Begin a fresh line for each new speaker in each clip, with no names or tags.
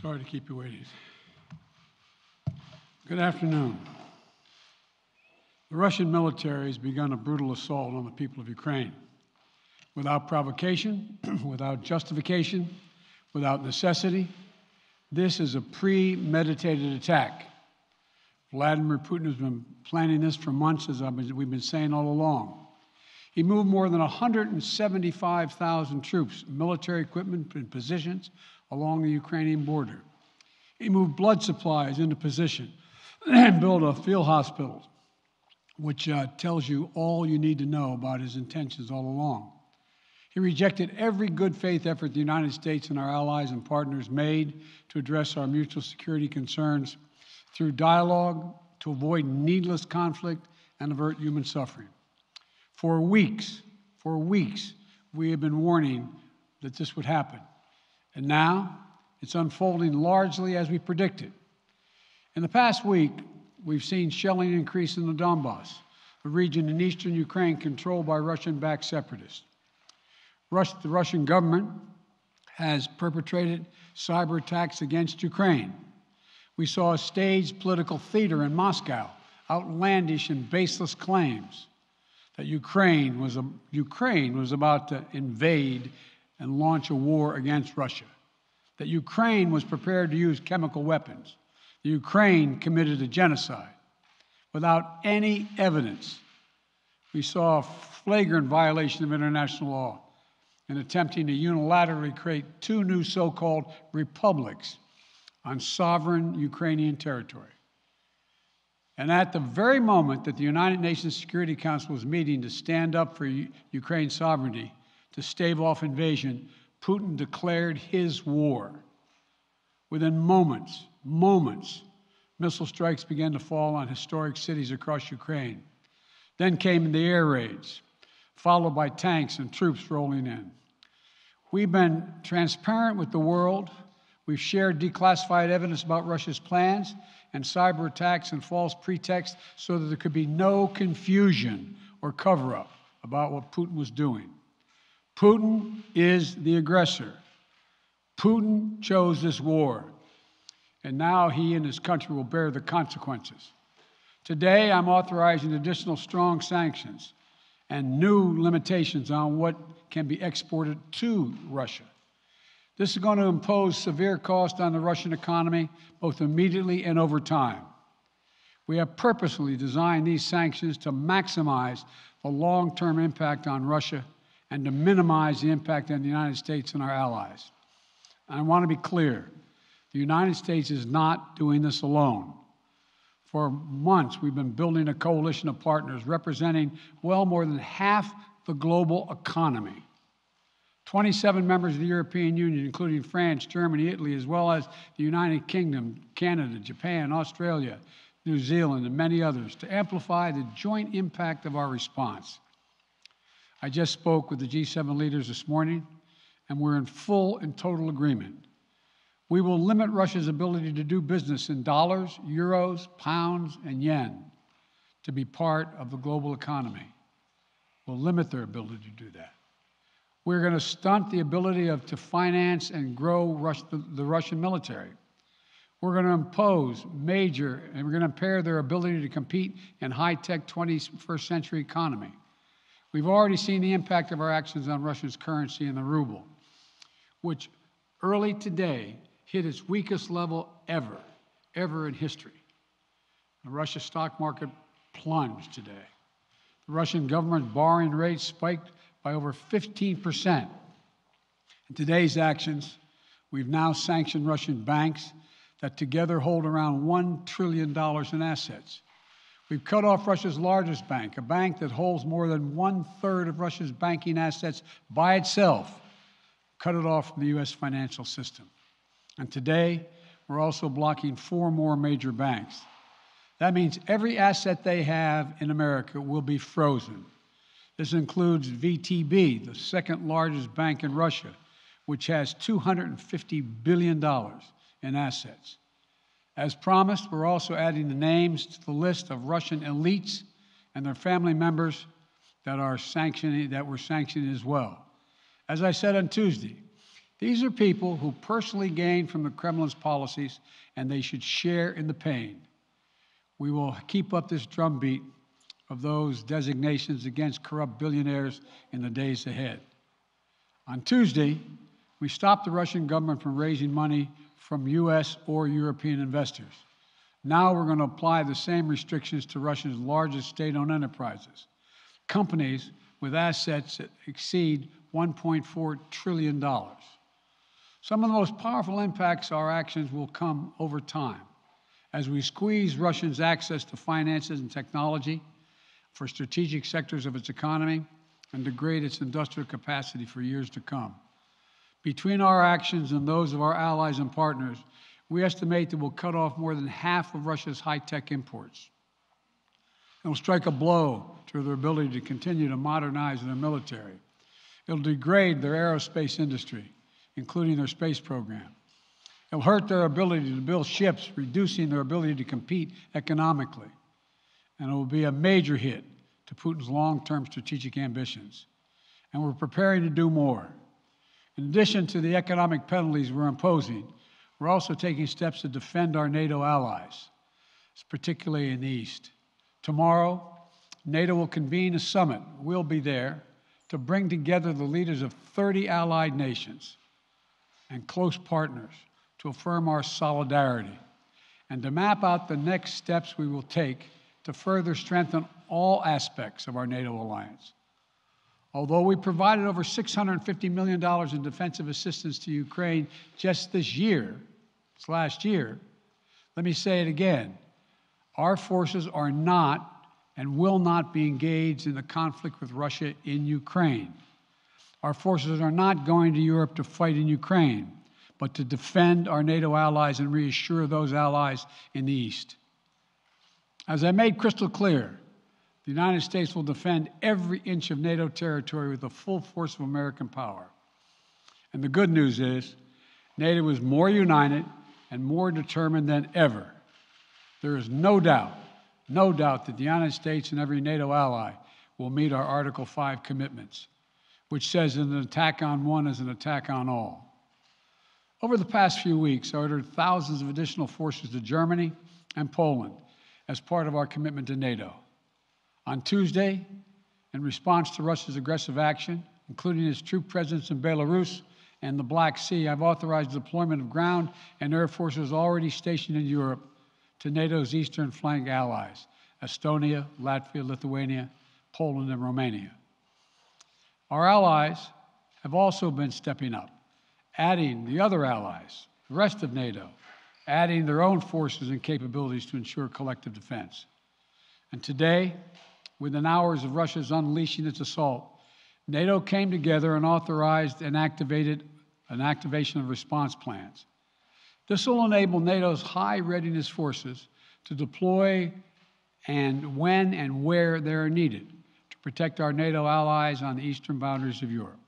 Sorry to keep you waiting. Good afternoon. The Russian military has begun a brutal assault on the people of Ukraine. Without provocation, without justification, without necessity, this is a premeditated attack. Vladimir Putin has been planning this for months, as been, we've been saying all along. He moved more than 175,000 troops, military equipment, and positions along the Ukrainian border. He moved blood supplies into position and built a field hospital, which uh, tells you all you need to know about his intentions all along. He rejected every good faith effort the United States and our allies and partners made to address our mutual security concerns through dialogue to avoid needless conflict and avert human suffering. For weeks, for weeks, we have been warning that this would happen. And now it's unfolding largely as we predicted. In the past week, we've seen shelling increase in the Donbass, a region in eastern Ukraine controlled by Russian backed separatists. The Russian government has perpetrated cyber attacks against Ukraine. We saw a staged political theater in Moscow, outlandish and baseless claims that Ukraine was, a, Ukraine was about to invade and launch a war against Russia, that Ukraine was prepared to use chemical weapons, that Ukraine committed a genocide without any evidence. We saw a flagrant violation of international law in attempting to unilaterally create two new so called republics on sovereign Ukrainian territory. And at the very moment that the United Nations Security Council was meeting to stand up for U- Ukraine's sovereignty, to stave off invasion, Putin declared his war. Within moments, moments, missile strikes began to fall on historic cities across Ukraine. Then came the air raids, followed by tanks and troops rolling in. We've been transparent with the world. We've shared declassified evidence about Russia's plans and cyber attacks and false pretexts so that there could be no confusion or cover up about what Putin was doing. Putin is the aggressor. Putin chose this war, and now he and his country will bear the consequences. Today, I'm authorizing additional strong sanctions and new limitations on what can be exported to Russia. This is going to impose severe cost on the Russian economy, both immediately and over time. We have purposely designed these sanctions to maximize the long term impact on Russia and to minimize the impact on the United States and our allies. I want to be clear the United States is not doing this alone. For months, we've been building a coalition of partners representing well more than half the global economy. 27 members of the European Union, including France, Germany, Italy, as well as the United Kingdom, Canada, Japan, Australia, New Zealand, and many others, to amplify the joint impact of our response. I just spoke with the G7 leaders this morning, and we're in full and total agreement. We will limit Russia's ability to do business in dollars, euros, pounds, and yen to be part of the global economy. We'll limit their ability to do that. We're going to stunt the ability of, to finance and grow Rus- the, the Russian military. We're going to impose major, and we're going to impair their ability to compete in high tech 21st century economy. We've already seen the impact of our actions on Russia's currency and the ruble, which early today hit its weakest level ever, ever in history. The Russia stock market plunged today. The Russian government borrowing rate spiked by over 15%. In today's actions, we've now sanctioned Russian banks that together hold around $1 trillion in assets. We've cut off Russia's largest bank, a bank that holds more than one third of Russia's banking assets by itself, cut it off from the U.S. financial system. And today, we're also blocking four more major banks. That means every asset they have in America will be frozen. This includes VTB, the second largest bank in Russia, which has $250 billion in assets. As promised, we're also adding the names to the list of Russian elites and their family members that are sanctioning that were sanctioned as well. As I said on Tuesday, These are people who personally gain from the Kremlin's policies, and they should share in the pain. We will keep up this drumbeat of those designations against corrupt billionaires in the days ahead. On Tuesday, we stopped the Russian government from raising money from U.S. or European investors. Now we're going to apply the same restrictions to Russia's largest state owned enterprises, companies with assets that exceed $1.4 trillion. Some of the most powerful impacts our actions will come over time as we squeeze Russians' access to finances and technology for strategic sectors of its economy and degrade its industrial capacity for years to come. Between our actions and those of our allies and partners, we estimate that we'll cut off more than half of Russia's high tech imports. It will strike a blow to their ability to continue to modernize their military. It'll degrade their aerospace industry, including their space program. It'll hurt their ability to build ships, reducing their ability to compete economically. And it will be a major hit to Putin's long term strategic ambitions. And we're preparing to do more. In addition to the economic penalties we're imposing, we're also taking steps to defend our NATO allies, particularly in the East. Tomorrow, NATO will convene a summit. We'll be there to bring together the leaders of 30 allied nations and close partners to affirm our solidarity and to map out the next steps we will take to further strengthen all aspects of our NATO alliance. Although we provided over $650 million in defensive assistance to Ukraine just this year, this last year, let me say it again. Our forces are not and will not be engaged in the conflict with Russia in Ukraine. Our forces are not going to Europe to fight in Ukraine, but to defend our NATO allies and reassure those allies in the East. As I made crystal clear, the United States will defend every inch of NATO territory with the full force of American power. And the good news is, NATO is more united and more determined than ever. There is no doubt, no doubt that the United States and every NATO ally will meet our Article 5 commitments, which says that an attack on one is an attack on all. Over the past few weeks, I ordered thousands of additional forces to Germany and Poland as part of our commitment to NATO. On Tuesday, in response to Russia's aggressive action, including its troop presence in Belarus and the Black Sea, I've authorized deployment of ground and air forces already stationed in Europe to NATO's eastern flank allies Estonia, Latvia, Lithuania, Poland, and Romania. Our allies have also been stepping up, adding the other allies, the rest of NATO, adding their own forces and capabilities to ensure collective defense. And today, within hours of Russia's unleashing its assault, NATO came together and authorized and activated an activation of response plans. This will enable NATO's high readiness forces to deploy and when and where they are needed to protect our NATO allies on the eastern boundaries of Europe.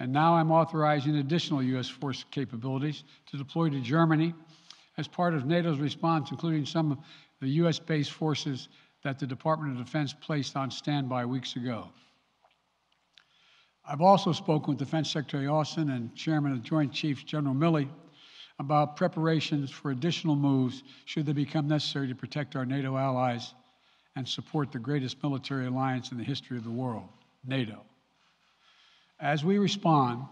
And now I'm authorizing additional U.S. force capabilities to deploy to Germany as part of NATO's response, including some of the U.S. based forces that the Department of Defense placed on standby weeks ago. I've also spoken with Defense Secretary Austin and Chairman of Joint Chiefs, General Milley, about preparations for additional moves should they become necessary to protect our NATO allies and support the greatest military alliance in the history of the world, NATO. As we respond,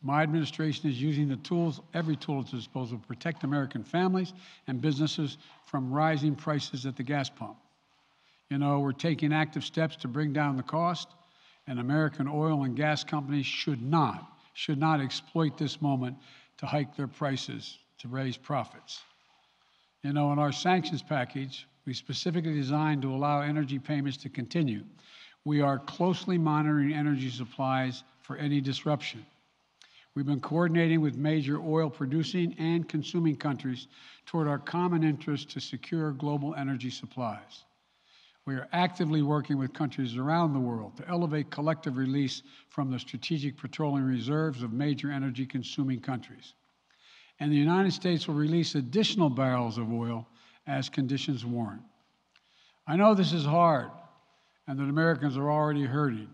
my administration is using the tools, every tool at its disposal, to protect American families and businesses from rising prices at the gas pump. You know, we're taking active steps to bring down the cost, and American oil and gas companies should not, should not exploit this moment to hike their prices to raise profits. You know, in our sanctions package, we specifically designed to allow energy payments to continue. We are closely monitoring energy supplies for any disruption. We've been coordinating with major oil producing and consuming countries toward our common interest to secure global energy supplies. We are actively working with countries around the world to elevate collective release from the strategic petroleum reserves of major energy consuming countries. And the United States will release additional barrels of oil as conditions warrant. I know this is hard and that Americans are already hurting.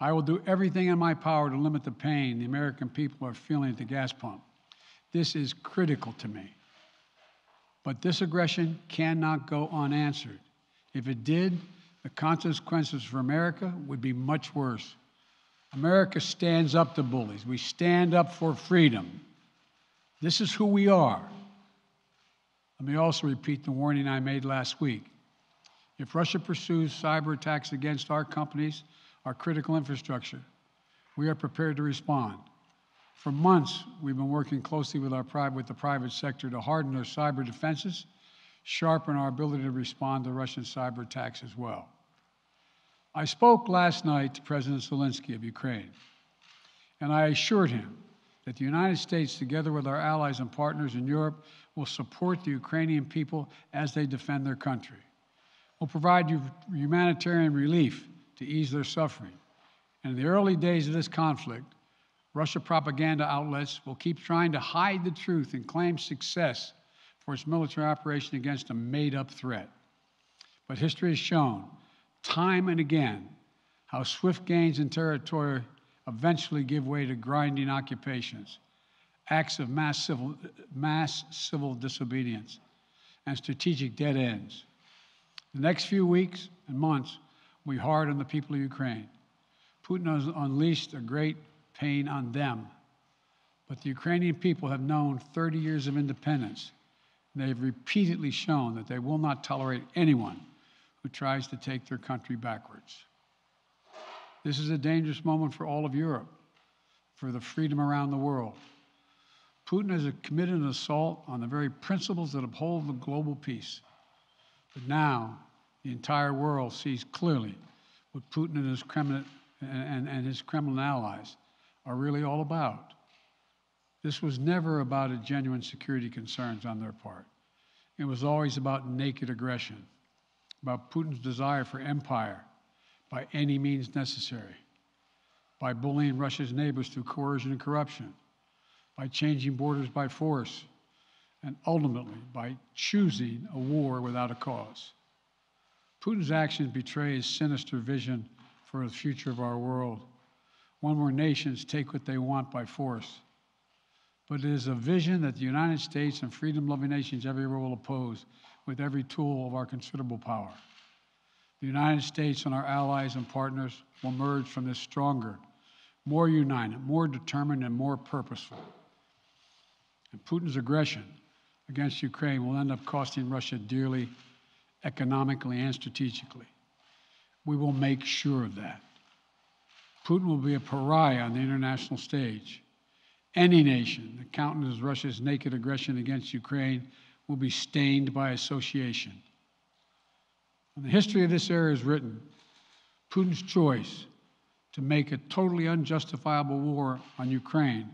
I will do everything in my power to limit the pain the American people are feeling at the gas pump. This is critical to me. But this aggression cannot go unanswered. If it did, the consequences for America would be much worse. America stands up to bullies. We stand up for freedom. This is who we are. Let me also repeat the warning I made last week. If Russia pursues cyber attacks against our companies, our critical infrastructure, we are prepared to respond. For months, we've been working closely with, our, with the private sector to harden our cyber defenses, sharpen our ability to respond to Russian cyber attacks as well. I spoke last night to President Zelensky of Ukraine, and I assured him that the United States, together with our allies and partners in Europe, will support the Ukrainian people as they defend their country. We'll provide humanitarian relief to ease their suffering. And in the early days of this conflict, Russia propaganda outlets will keep trying to hide the truth and claim success for its military operation against a made up threat. But history has shown, time and again, how swift gains in territory eventually give way to grinding occupations, acts of mass civil, mass civil disobedience, and strategic dead ends. The next few weeks and months will be hard on the people of Ukraine. Putin has unleashed a great pain on them. But the Ukrainian people have known 30 years of independence. And they have repeatedly shown that they will not tolerate anyone who tries to take their country backwards. This is a dangerous moment for all of Europe, for the freedom around the world. Putin has committed an assault on the very principles that uphold the global peace. But now, the entire world sees clearly what Putin and his Kremlin, and, and his Kremlin allies are really all about. This was never about a genuine security concerns on their part. It was always about naked aggression, about Putin's desire for empire by any means necessary, by bullying Russia's neighbors through coercion and corruption, by changing borders by force, and ultimately by choosing a war without a cause. Putin's actions betray his sinister vision for the future of our world one where nations take what they want by force. But it is a vision that the United States and freedom loving nations everywhere will oppose with every tool of our considerable power. The United States and our allies and partners will emerge from this stronger, more united, more determined, and more purposeful. And Putin's aggression against Ukraine will end up costing Russia dearly, economically and strategically. We will make sure of that. Putin will be a pariah on the international stage. Any nation that countenances Russia's naked aggression against Ukraine will be stained by association. When the history of this era is written, Putin's choice to make a totally unjustifiable war on Ukraine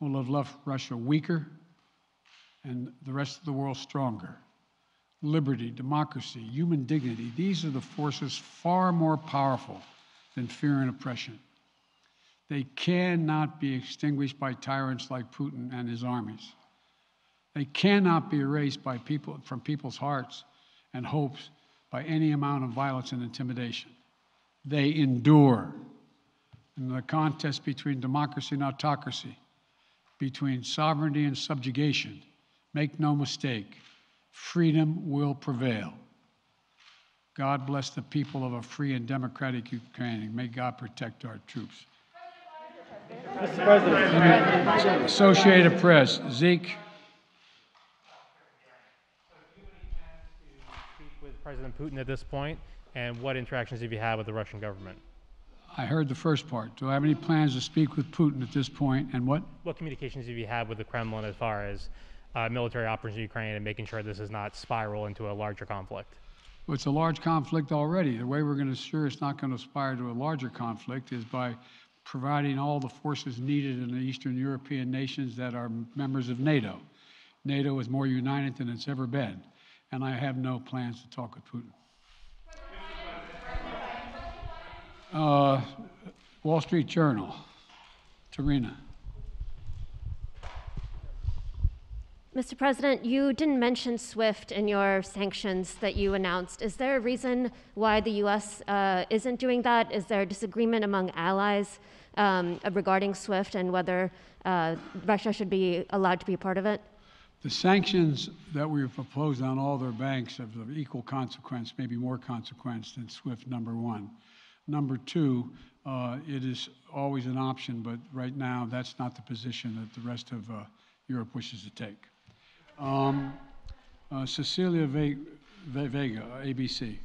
will have left Russia weaker and the rest of the world stronger. Liberty, democracy, human dignity, these are the forces far more powerful than fear and oppression. They cannot be extinguished by tyrants like Putin and his armies. They cannot be erased by people, from people's hearts and hopes by any amount of violence and intimidation. They endure. In the contest between democracy and autocracy, between sovereignty and subjugation, make no mistake, freedom will prevail. God bless the people of a free and democratic Ukraine. May God protect our troops.
Mr. President.
Associated Press, Zeke.
Speak with President Putin at this point, and what interactions have you had with the Russian government?
I heard the first part. Do I have any plans to speak with Putin at this point, and what?
What communications have you had with the Kremlin as far as uh, military operations in Ukraine and making sure this does not spiral into a larger conflict?
Well, it's a large conflict already. The way we're going to ensure it's not going to aspire to a larger conflict is by providing all the forces needed in the Eastern European nations that are members of NATO. NATO is more united than it's ever been, and I have no plans to talk with Putin. Uh, Wall Street Journal, Sabrina.
Mr. President, you didn't mention SWIFT in your sanctions that you announced. Is there a reason why the U.S. Uh, isn't doing that? Is there a disagreement among allies um, regarding SWIFT and whether uh, Russia should be allowed to be a part of it?
The sanctions that we've proposed on all their banks have of equal consequence, maybe more consequence than SWIFT number one. Number two, uh, it is always an option, but right now that's not the position that the rest of uh, Europe wishes to take. Um, uh, Cecilia Ve- Ve- Vega, ABC.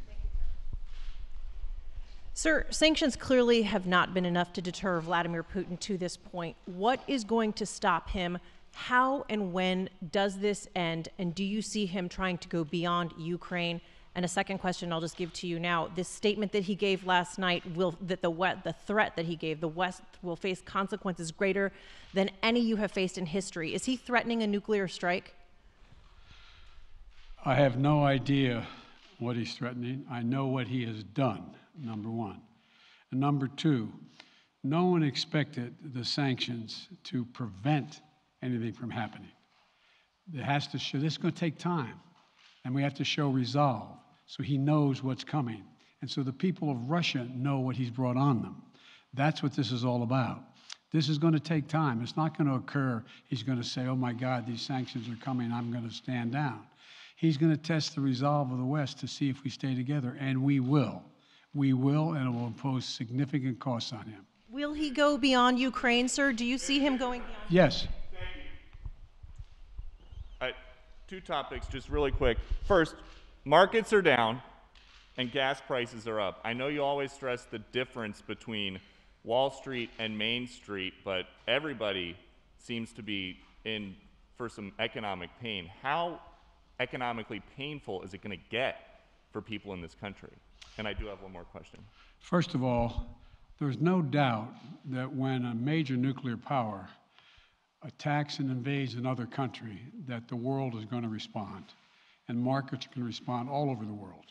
Sir, sanctions clearly have not been enough to deter Vladimir Putin to this point. What is going to stop him? How and when does this end? And do you see him trying to go beyond Ukraine? And a second question I'll just give to you now. This statement that he gave last night will that the the threat that he gave, the West will face consequences greater than any you have faced in history. Is he threatening a nuclear strike?
I have no idea what he's threatening. I know what he has done, number one. And number two, no one expected the sanctions to prevent anything from happening. It has to show, this is going to take time, and we have to show resolve so he knows what's coming. And so the people of Russia know what he's brought on them. That's what this is all about. This is going to take time. It's not going to occur. He's going to say, oh my God, these sanctions are coming. I'm going to stand down. He's going to test the resolve of the West to see if we stay together, and we will. We will, and it will impose significant costs on him.
Will he go beyond Ukraine, sir? Do you see him going beyond?
Yes.
two topics, just really quick. First, markets are down and gas prices are up. I know you always stress the difference between Wall Street and Main Street, but everybody seems to be in for some economic pain. How economically painful is it going to get for people in this country? And I do have one more question.
First of all, there's no doubt that when a major nuclear power attacks and invades another country, that the world is going to respond. And markets can respond all over the world.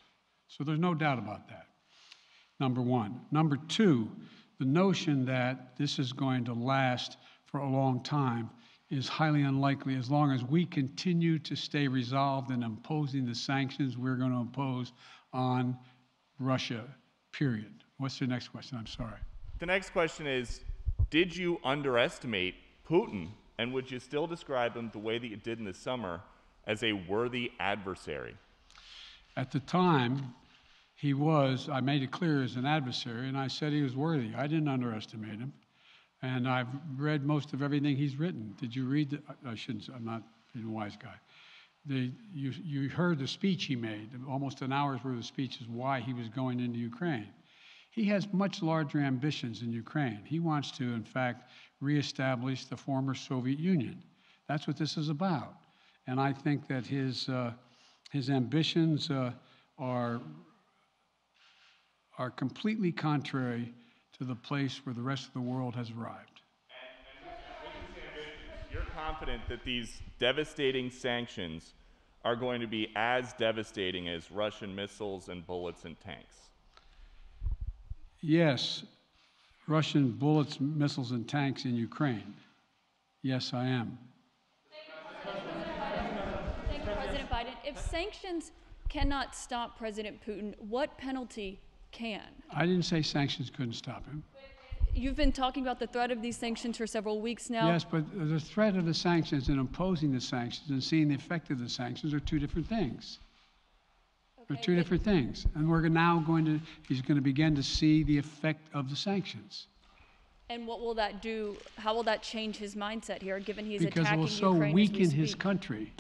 So there's no doubt about that. Number one. Number two, the notion that this is going to last for a long time is highly unlikely as long as we continue to stay resolved in imposing the sanctions we're going to impose on Russia, period. What's the next question? I'm sorry.
The next question is Did you underestimate Putin? And would you still describe him the way that you did in the summer as a worthy adversary?
At the time, he was, I made it clear, as an adversary, and I said he was worthy. I didn't underestimate him. And I've read most of everything he's written. Did you read? The, I shouldn't. I'm not being a wise guy. The, you, you heard the speech he made, almost an hour's worth of speeches, why he was going into Ukraine. He has much larger ambitions in Ukraine. He wants to, in fact, reestablish the former Soviet Union. That's what this is about. And I think that his, uh, his ambitions uh, are, are completely contrary to the place where the rest of the world has arrived.
You're confident that these devastating sanctions are going to be as devastating as Russian missiles and bullets and tanks?
Yes, Russian bullets, missiles, and tanks in Ukraine. Yes, I am.
Thank you, President Biden. If sanctions cannot stop President Putin, what penalty can?
I didn't say sanctions couldn't stop him.
You've been talking about the threat of these sanctions for several weeks now.
Yes, but the threat of the sanctions and imposing the sanctions and seeing the effect of the sanctions are two different things. They're two different things. And we're now going to, he's going to begin to see the effect of the sanctions.
And what will that do? How will that change his mindset here, given he's
Because it will so
Ukraine as we
weaken his country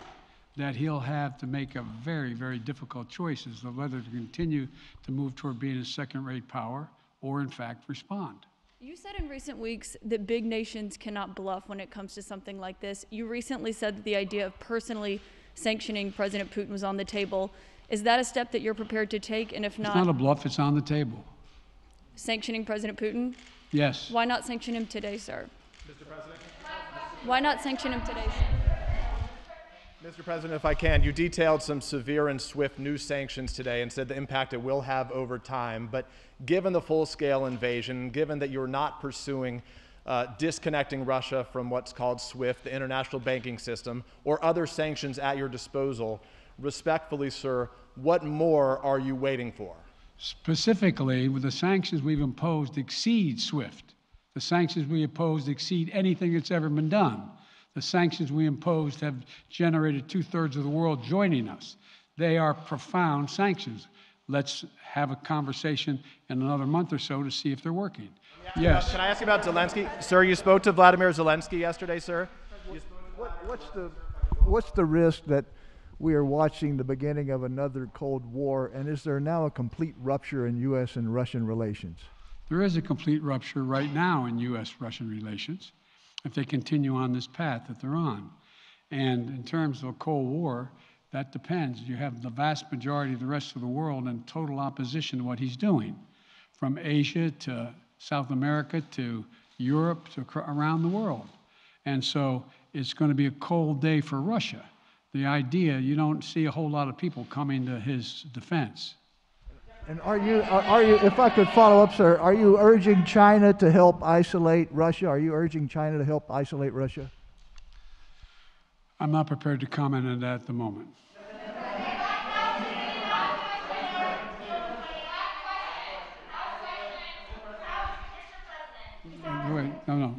that he'll have to make a very, very difficult choices of whether to continue to move toward being a second-rate power or in fact respond.
You said in recent weeks that big nations cannot bluff when it comes to something like this. You recently said that the idea of personally sanctioning President Putin was on the table. Is that a step that you're prepared to take? And if not,
It's not a bluff, it's on the table.
sanctioning President Putin?
Yes.
Why not sanction him today, sir? Mr. President? Why not sanction him today, sir?
Mr. President, if I can, you detailed some severe and swift new sanctions today and said the impact it will have over time. But given the full scale invasion, given that you're not pursuing uh, disconnecting Russia from what's called SWIFT, the international banking system, or other sanctions at your disposal. Respectfully, sir, what more are you waiting for?
Specifically, the sanctions we've imposed exceed SWIFT. The sanctions we imposed exceed anything that's ever been done. The sanctions we imposed have generated two thirds of the world joining us. They are profound sanctions. Let's have a conversation in another month or so to see if they're working. Yes.
Can I ask you about Zelensky? Sir, you spoke to Vladimir Zelensky yesterday, sir?
What, what's the what's the risk that we are watching the beginning of another Cold War, and is there now a complete rupture in U.S. and Russian relations?
There is a complete rupture right now in U.S. Russian relations if they continue on this path that they're on. And in terms of a Cold War, that depends. You have the vast majority of the rest of the world in total opposition to what he's doing, from Asia to South America to Europe to around the world. And so it's going to be a cold day for Russia. The idea, you don't see a whole lot of people coming to his defense.
And are you are, are you if I could follow up, sir? Are you urging China to help isolate Russia? Are you urging China to help isolate Russia?
I'm not prepared to comment on that at the moment. Wait, no, no.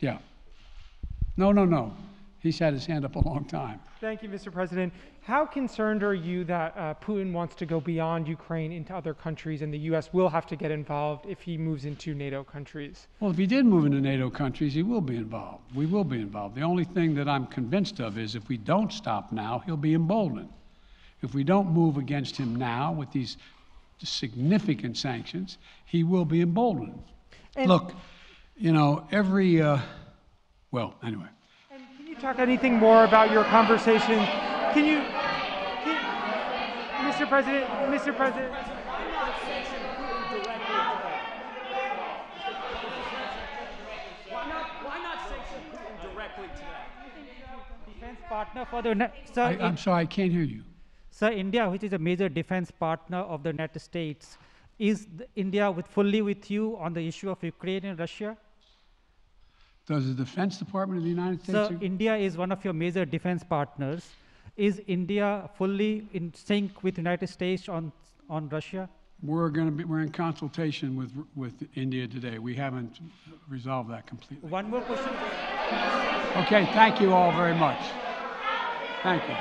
Yeah. No, no, no. He's had his hand up a long time.
Thank you, Mr. President. How concerned are you that uh, Putin wants to go beyond Ukraine into other countries and the U.S. will have to get involved if he moves into NATO countries?
Well, if he did move into NATO countries, he will be involved. We will be involved. The only thing that I'm convinced of is if we don't stop now, he'll be emboldened. If we don't move against him now with these significant sanctions, he will be emboldened. Look, you know, every, uh, well, anyway.
And can you talk anything more about your conversation? Can you, can, Mr. President, Mr. President? Why not sanction directly?
Defense partner for the net, sir,
I, I'm sorry, I can't hear you.
sir, India, which is a major defense partner of the United States, is the India with fully with you on the issue of Ukraine and Russia?
Does the Defense Department of the United States?
Sir, India is one of your major defense partners. Is India fully in sync with the United States on on Russia?
We're going to be, we're in consultation with, with India today. We haven't resolved that completely.
One more question.
Okay, thank you all very much. Thank you.